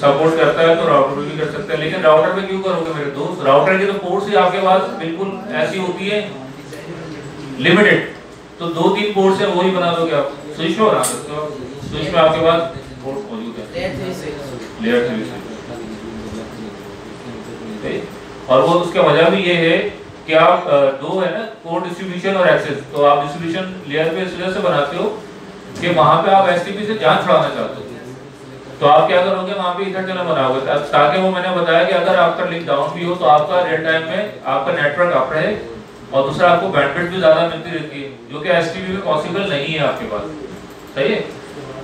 Support کرتا ہے تو راؤٹر بھی کر سکتے ہیں لیکن راؤٹر میں کیوں کرو گے میرے دوست راؤٹر کی تو پورٹس ہی آپ کے پاس بالکل ایسی ہوتی ہے لمیٹڈ تو دو تین پورٹس ہیں وہی بنا دو گے آپ سوئچ میں بنا سکتے ہو سوئچ میں آپ کے پاس پورٹ موجود ہے لیئر تھری سے اور وہ اس کا وجہ بھی یہ ہے کہ آپ دو ہے نا کوڈ ڈسٹریبیوشن اور ایکسس تو آپ ڈسٹریبیوشن لیئر پہ اس وجہ سے بناتے ہو کہ وہاں پہ آپ ایس ٹی پی سے جان چھڑانا چاہتے ہو تو آپ کیا کرو گے؟ وہاں پہ ایتھر چینل بناؤ گے تاکہ وہ میں نے بتایا کہ اگر آپ کا لنک ڈاؤن بھی ہو تو آپ کا ریل ٹائم میں آپ کا نیٹ ورک اپ رہے اور دوسرا آپ کو بینڈوڈ بھی زیادہ ملتی رہتی ہے، جو کہ ایس ٹی وی میں پاسبل نہیں ہے آپ کے پاس۔ صحیح ہے؟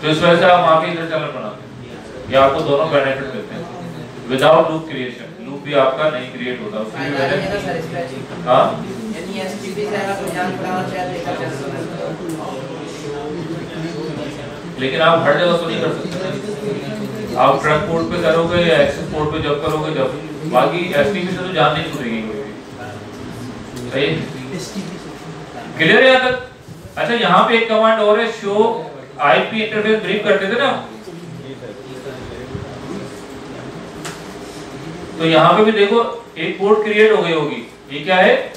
تو اس وجہ سے آپ وہاں پہ ایتھر چینل بناتے ہیں یا آپ کو دونوں بینیفٹ ملتے ہیں۔ وداؤٹ لوپ کریشن لوپ بھی آپ کا نہیں کریٹ ہوتا۔ اس میں ہاں لیکن آپ ہر جگہ تو نہیں کر سکتے آپ ٹرک پورٹ پہ کرو گے یا ایکسس پورٹ پہ جب کرو گے جب۔ باقی ایس ٹی پی سے تو جان نہیں چھوٹے گی۔ کوئی بھی کلیئر ہے یہاں تک؟ اچھا یہاں پہ ایک کمانڈ اور ہے شو آئی پی انٹرفیس بریف کرتے تھے نا۔ تو یہاں پہ بھی دیکھو، ایک پورٹ کریٹ ہو گئی ہوگی۔ یہ کیا ہے؟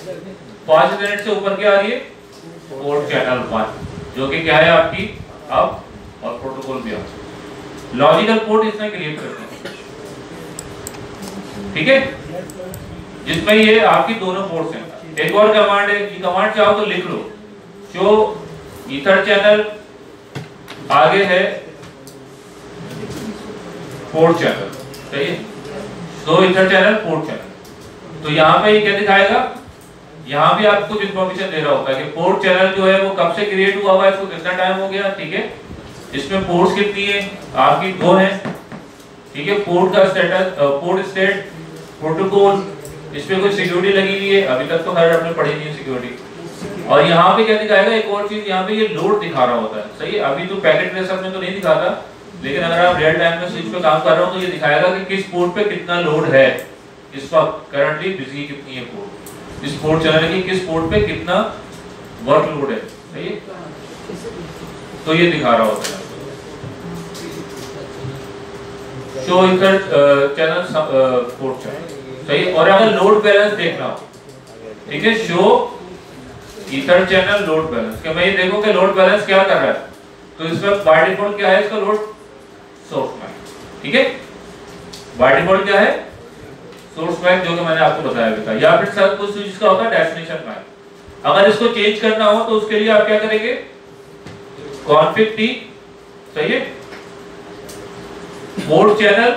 پانچ منٹ سے اوپر کیا آ رہی ہے۔ پورٹ چینل پانچ جو کہ کیا ہے آپ کی؟ اب اور پروٹوکول بھی آپ لاجیکل پورٹ اس میں کریٹ کرتے ہیں۔ ٹھیک ہے؟ جس میں یہ آپ کی دونوں پورٹس ہیں۔ ایک اور کمانڈ ہے۔ یہ کمانڈ چاہو تو لکھ لو۔ جو ایتھر چینل آگے ہے پورٹ چینل صحیح ہے؟ دو ایتھر چینل پورٹ چینل تو یہاں پہ یہ کیا دکھائے گا؟ یہاں بھی آپ کچھ انفارمیشن دے رہا ہوتا ہے کہ پورٹ چینل جو ہے وہ کب سے کریٹ ہوا ہوا ہے، اس کو کتنا ٹائم ہو گیا؟ ٹھیک ہے؟ اس میں پورٹس کتنی ہیں؟ آپ کی دو ہیں۔ ٹھیک ہے پورٹ کا سٹیٹس پورٹ سٹیٹ پروٹوکول اس پہ کوئی سیکیورٹی لگی ہوئی ہے۔ ابھی تک تو خیر آپ نے پڑھی نہیں ہے سیکیورٹی اور یہاں پہ کیا دکھائے گا ایک اور چیز، یہاں پہ یہ لوڈ دکھا رہا ہوتا ہے۔ صحیح ہے، ابھی تو پیکٹ ریسر میں تو نہیں دکھاتا لیکن اگر آپ ریئل ٹائم میں سوئچ پہ کام کر رہا ہوں تو یہ دکھائے گا کہ کس پورٹ پہ کتنا لوڈ ہے۔ اس وقت کرنٹلی بزی کتنی ہے پورٹ اس پورٹ چینل کی کس پورٹ پہ کتنا ورک لوڈ ہے۔ صحیح تو یہ دکھا رہا ہوتا ہے۔ Show ether channel port channel صحیح اور اگر لوڈ بیلنس دیکھنا ہو ٹھیک ہے show ether channel load balance کہ میں یہ دیکھوں کہ لوڈ بیلنس کیا کر رہا ہے تو اس میں بائی ڈیفالٹ کیا ہے اس کا لوڈ سورس میک ٹھیک ہے بائی ڈیفالٹ کیا ہے سورس میک جو کہ میں نے آپ کو بتایا بھی تھا یا پھر سب کچھ اس کا ہوتا ہے ڈیسٹینیشن میک اگر اس کو چینج کرنا ہو تو اس کے لیے آپ کیا کریں گے کانفگ ٹی صحیح ہے پورٹ چینل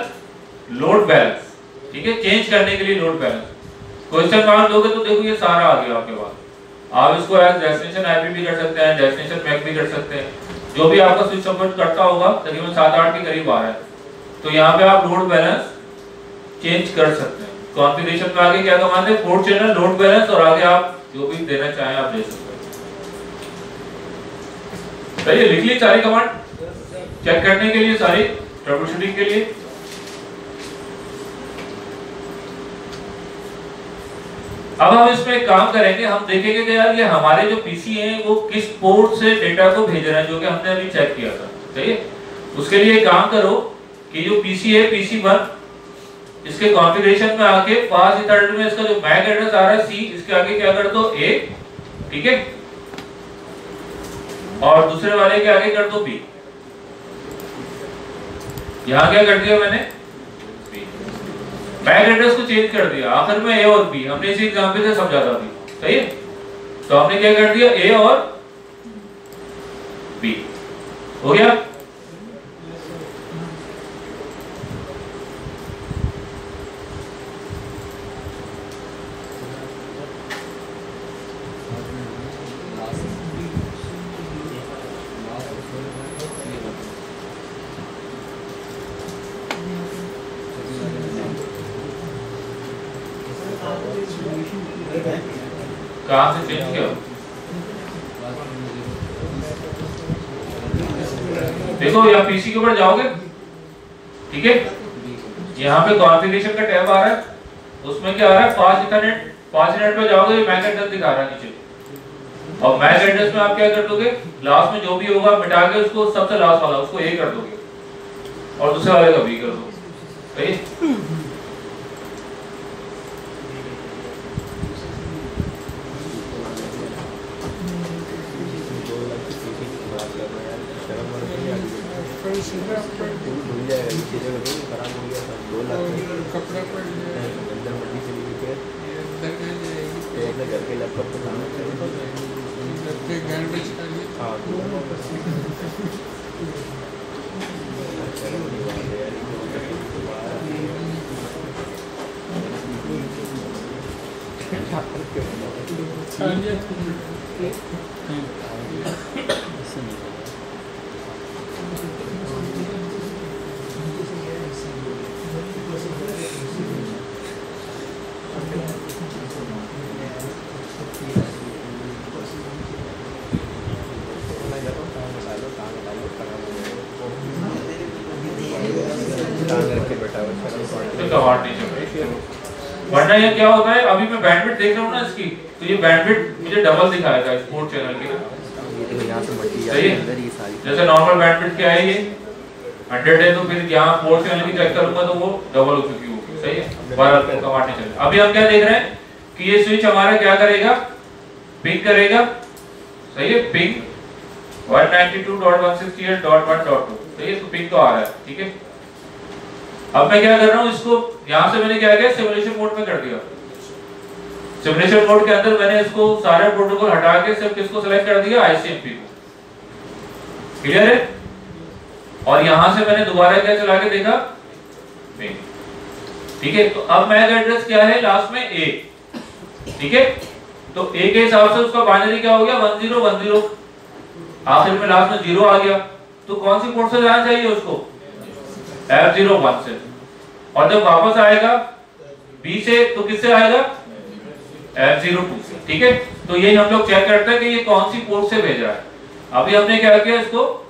لوڈ بیلنس ٹھیک ہے؟ چینج کرنے کے لیے لوڈ بیلنس کوئسچن مارک دو گے تو دیکھو یہ سارا آ گیا آپ کے پاس. آپ اس کو ایز ڈیسٹینیشن آئی پی بھی کر سکتے ہیں ڈیسٹینیشن میک بھی کر سکتے ہیں. جو بھی آپ کا سوئچ سپورٹ کرتا ہوگا تقریباً سات آٹھ کے قریب آ رہا ہے. تو یہاں پہ آپ لوڈ بیلنس چینج کر سکتے ہیں. کانفیگریشن میں آگے کیا کمانڈ ہے پورٹ چینل لوڈ بیلنس اور آگے آپ جو بھی دینا چاہیں آپ دے سکتے ہیں. صحیح لکھ لی ساری کمانڈ چیک کرنے کے لیے ساری ٹربل شوٹنگ کے لیے؟ اب ہم اس میں کام کریں گے، ہم دیکھیں گے کہ یار یہ ہمارے جو پی سی ہیں، وہ کس پورٹ سے ڈیٹا کو بھیج رہے ہیں، جو کہ ہم نے ابھی چیک کیا تھا۔ صحیح ہے؟ اس کے لیے کام کرو کہ جو پی سی ہے پی سی ون اس کے کانفیگریشن میں آ کے پاس ایتھرنیٹ میں اس کا جو میک ایڈریس آ رہا ہے سی اس کے آگے کیا کر دو؟ اے ٹھیک ہے؟ اور دوسرے والے کے آگے کر دو بی یہاں کیا کر دیا میں نے؟ بیک ایڈریس کو چینج کر دیا، آخر میں اے اور بی ہم نے اسی ایگزامپل سے سمجھا تھا ابھی صحیح ہے؟ تو ہم نے کیا کر دیا؟ اے اور بی ہو گیا کہاں سے چینج کیا دیکھو یا پی سی کے اوپر جاؤ گے۔ ٹھیک ہے؟ یہاں پہ کانفیگریشن کا ٹیب آ رہا ہے۔ اس میں کیا آ رہا ہے؟ پانچ انٹرنیٹ پانچ انٹرنیٹ پہ جاؤ گے میک ایڈریس دکھا رہا ہے نیچے۔ اور میک ایڈریس میں آپ کیا کر دو گے؟ لاسٹ میں جو بھی ہوگا مٹا کے اس کو سب سے لاسٹ والا، اس کو اے کر دو گے۔ اور دوسرے والے کا بی کر دو۔ گے صحیح کپڑا پڑ گھر کے لیپ ٹاپ گھر میں چاہیے پھر کمانڈ نہیں چل رہی ورنہ یہ کیا ہوتا ہے ابھی میں بینڈ وڈ دیکھ رہا ہوں نا اس کی تو یہ بینڈ وڈ مجھے ڈبل دکھائے گا اسپورٹ چینل کی صحیح جیسے نارمل بینڈ وڈ کیا ہے یہ ہنڈریڈ ہے تو پھر یہاں فور چینل کی چیک کروں گا تو وہ ڈبل ہو چکی ہوگی صحیح ہے بارہ نہیں چل ابھی ہم کیا دیکھ رہے ہیں کہ یہ سوئچ ہمارا کیا کرے گا پنگ کرے گا صحیح ہے پنگ 192.168.1.2 صحیح پنگ تو آ رہا ہے، ٹھیک ہے؟ اب میں کیا کر رہا ہوں، اس کو یہاں سے میں نے کیا کیا سیمولیشن موڈ میں کر دیا۔ سیمولیشن موڈ کے اندر میں نے اس کو سارے پروٹوکول ہٹا کے صرف کس کو سلیکٹ کر دیا؟ آئی سی ایم پی کو۔ کلیئر ہے؟ اور یہاں سے میں نے دوبارہ کیا چلا کے دیکھا؟ ٹھیک ہے، تو اب میک ایڈریس کیا ہے لاسٹ میں اے ٹھیک ہے؟ تو اے کے حساب سے اس کا بائنری کیا ہو گیا؟ 1010 آخر میں لاسٹ میں زیرو آ گیا۔ تو کون سی پورٹ سے جانا چاہیے اس کو؟ ایف زیرو ون سے۔ اور جب واپس آئے گا بی سے، تو کس سے آئے گا؟ ایف زیرو ٹو سے، ٹھیک ہے؟ تو یہی ہم لوگ چیک کرتے ہیں کہ یہ کون سی پورٹ سے بھیجا ہے۔ ابھی ہم نے کیا کیا اس کو؟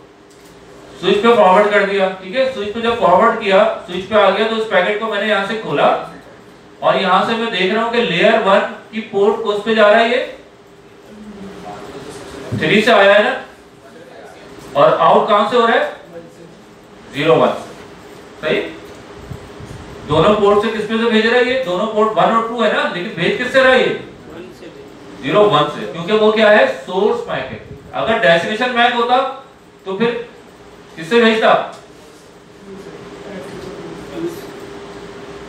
سوئچ پہ فارورڈ کر دیا، ٹھیک ہے؟ سوئچ پہ جب فارورڈ کیا سوئچ پہ آ گیا تو اس پیکٹ کو میں نے یہاں سے کھولا۔ اور یہاں سے میں دیکھ رہا ہوں کہ لیئر ون کی پورٹ کس پہ جا رہا ہے یہ؟ تھری سے آیا ہے نا؟ اور آؤٹ کہاں سے ہو رہا ہے? زیرو ون صحیح؟ دونوں پورٹ سے کس پہ سے بھیج رہا ہے یہ؟ دونوں پورٹ ون اور ٹو ہے نا؟ لیکن بھیج کس سے رہا ہے یہ؟ زیرو ون سے. کیونکہ وہ کیا ہے؟ سورس میک ہے. اگر ڈیسٹینیشن میک ہوتا تو پھر کس سے بھیجتا؟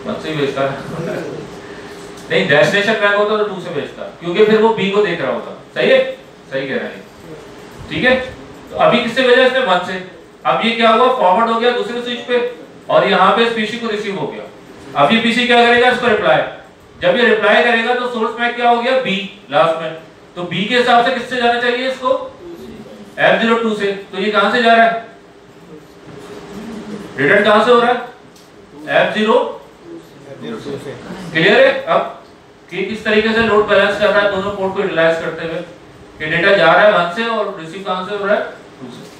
ون سے بھیجتا نہیں ڈیسٹینیشن میک ہوتا تو ٹو سے بھیجتا، کیونکہ پھر وہ بی کو دیکھ رہا ہوتا۔ صحیح ہے؟ صحیح کہہ رہا ہے ٹھیک ہے؟ تو ابھی کس سے بھیجا اس نے ون سے۔ اب یہ کیا ہوا؟ فارورڈ ہو گیا دوسرے سوئچ پہ۔ اور یہاں پہ اس پی سی کو ریسیو ہو گیا۔ اب یہ پی سی کیا کرے گا؟ اس کو ریپلائی جب یہ ریپلائی کرے گا تو سورس میں کیا ہو گیا؟ بی لاسٹ میں۔ تو بی کے حساب سے کس سے جانا چاہیے اس کو؟ ایف زیرو ٹو سے۔ تو یہ کہاں سے جا رہا ہے؟ ریٹرن کہاں سے ہو رہا ہے؟ ایف زیرو کلیئر ہے؟ اب کہ کس طریقے سے لوڈ بیلنس کر رہا ہے؟ دونوں پورٹ کو یوٹیلائز کرتے ہوئے۔ کہ ڈیٹا جا رہا ہے ون سے اور ریسیو کہاں سے ہو رہا ہے؟ ٹو سے۔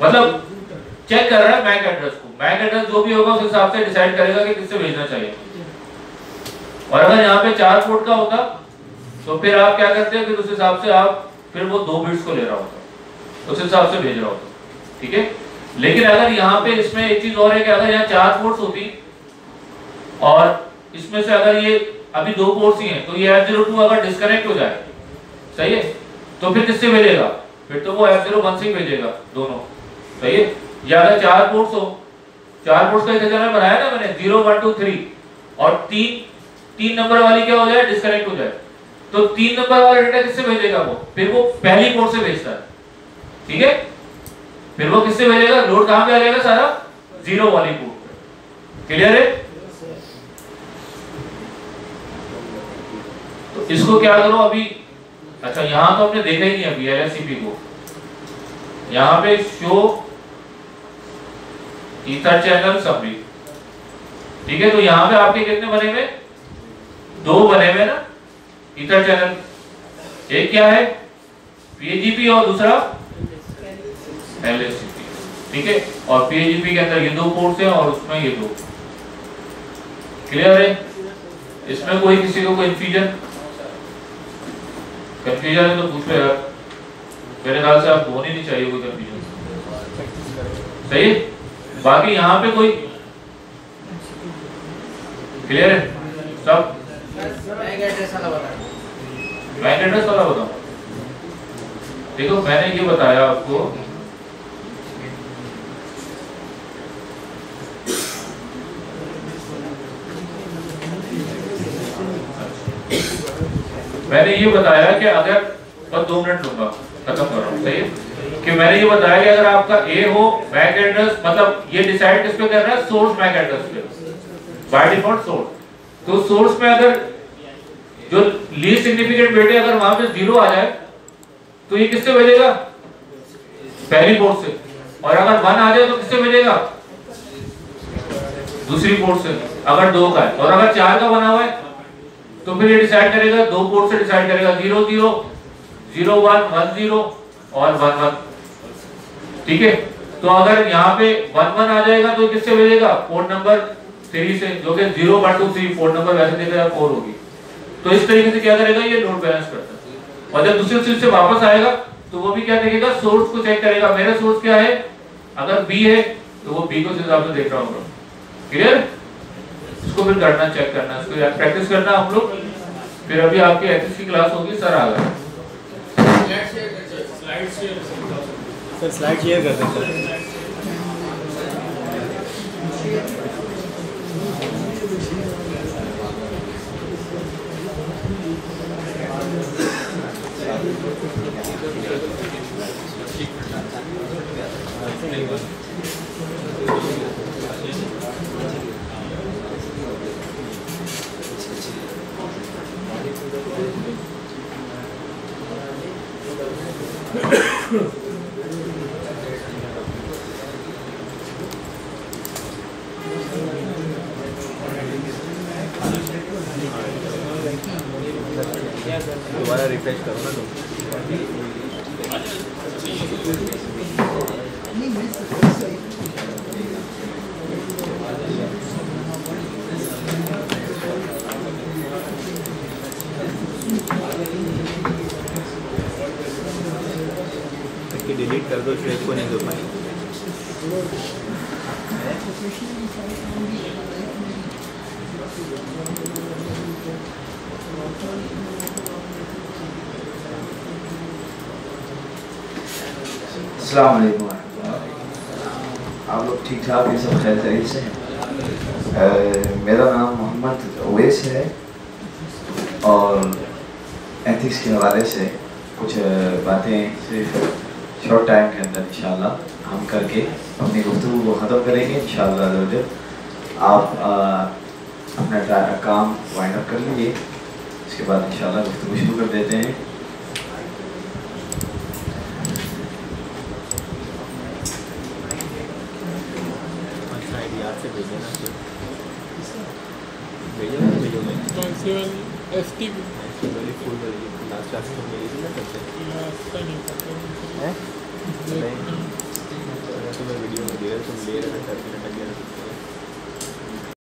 مطلب چیک کر رہا ہے میک ایڈریس کو۔ میک ایڈریس جو بھی ہوگا اس حساب سے ڈیسائیڈ کرے گا کہ کس سے بھیجنا چاہیے۔ اور اگر یہاں پہ چار پورٹ کا ہوتا تو پھر آپ کیا کرتے ہیں؟ پھر اس حساب سے آپ پھر وہ دو بٹس کو لے رہا ہوتا۔ اس حساب سے بھیج رہا ہوتا۔ ٹھیک ہے؟ لیکن اگر یہاں پہ اس میں ایک چیز اور ہے کہ اگر یہاں چار پورٹس ہوتی اور اس میں سے اگر یہ ابھی دو پورٹس ہی ہیں، تو یہ ایف زیرو ٹو اگر ڈسکنیکٹ ہو جائے صحیح ہے؟ تو پھر کس سے بھیجے گا؟ پھر تو وہ ایف زیرو ون سے ہی بھیجے گا، دونوں۔ صحیح ہے؟ یا اگر چار پورٹس ہو۔ چار پورٹس کا ایک میں بنایا نا میں نے زیرو ون ٹو تھری اور تین تین نمبر والی کیا ہو جائے؟ ڈسکنیکٹ ہو جائے۔ تو تین نمبر والا ڈیٹا کس سے بھیجے گا وہ؟ پھر وہ پہلی پورٹ سے بھیجتا ہے۔ ٹھیک ہے؟ پھر وہ کس سے بھیجے گا؟ لوڈ کہاں پہ آ جائے گا سارا؟ زیرو والی پورٹ پہ۔ کلیئر ہے؟ تو اس کو کیا کرو ابھی؟ اچھا یہاں تو ہم نے دیکھا ہی نہیں ابھی ایل ایس سی پی کو۔ یہاں پہ شو ایتھر چینل سب بھی۔ ٹھیک ہے، تو یہاں پہ آپ کے کتنے بنے ہوئے؟ دو بنے ہوئے نا۔ ایتھر چینل ایک کیا ہے؟ پی ایچ جی پی اور دوسرا ایل ایس سی پی ٹھیک ہے، اور پی ایچ جی پی کے اندر یہ دو پورٹس ہیں اور اس میں یہ دو۔ کلیئر ہے؟ اس میں کوئی کسی کو کوئی انفیوژن کنفیوژن ہے تو پوچھو یار، میرے خیال سے آپ ہونی نہیں چاہیے کوئی کنفیوژن صحیح؟ باقی یہاں پہ کوئی؟ کلیئر ہے؟ سب؟ بینک ایڈریس والا بتاؤ دیکھو، میں نے یہ بتایا آپ کو میں نے یہ بتایا کہ اگر بس دو منٹ لوں گا، ختم کر رہا ہوں، صحیح؟ کہ میں نے یہ بتایا کہ اگر آپ کا اے ہو میک ایڈریس مطلب یہ ڈیسائیڈ کس پہ کر رہا ہے؟ سورس میک ایڈریس پہ۔ بائی ڈیفالٹ سورس تو سورس میں اگر جو لیسٹ سگنیفیکینٹ بیٹے اگر وہاں پہ زیرو آ جائے، تو یہ کس سے بھیجے گا؟ پہلی پورٹ سے۔ اور اگر ون آ جائے، تو کس سے بھیجے گا؟ دوسری پورٹ سے۔ اگر دو کا ہے۔ اور اگر چار کا بنا ہوا ہے تو پھر یہ ڈیسائیڈ کرے گا، دو پورٹ سے ڈیسائیڈ کرے گا zero zero zero one one zero اور ون ون ٹھیک ہے؟ تو اگر یہاں پہ ون ون آ جائے گا تو کس سے بھیجے گا؟ پورٹ نمبر تھری سے، جو کہ zero one two three port number ویسے دیکھا جائے فور ہوگی۔ تو اس طریقے سے کیا کرے گا؟ یہ لوڈ بیلنس کرتا ہے۔ اور جب دوسری چیز سے واپس آئے گا، تو وہ بھی کیا دیکھے گا؟ سورس کو چیک کرے گا۔ میرا سورس کیا ہے؟ اگر بی ہے، تو وہ بی کو اس حساب سے دیکھ رہا ہوگا۔ کلیئر اس کو پھر کرنا چیک کرنا اس کو پریکٹس کرنا ہم لوگ۔ پھر ابھی آپ کی ایتھکس کی کلاس ہوگی، سر آ گئے sir slide share sir. Delete کر السلام علیکم ورحمۃ اللہ آپ لوگ ٹھیک ٹھاک یہ سب خیر خرید سے ہیں؟ میرا نام محمد اویس ہے اور ایتھکس کے حوالے سے کچھ باتیں صرف شارٹ ٹائم کے اندر انشاءاللہ ہم کر کے اپنی گفتگو کو ختم کریں گے، انشاءاللہ شاء آپ اپنا کام وائنڈ اپ کر لیجیے اس کے بعد انشاءاللہ گفتگو شروع کر دیتے ہیں۔ اچھا آئی ایس ٹی ہے ویڈیو میں دے رہے تم لے رہے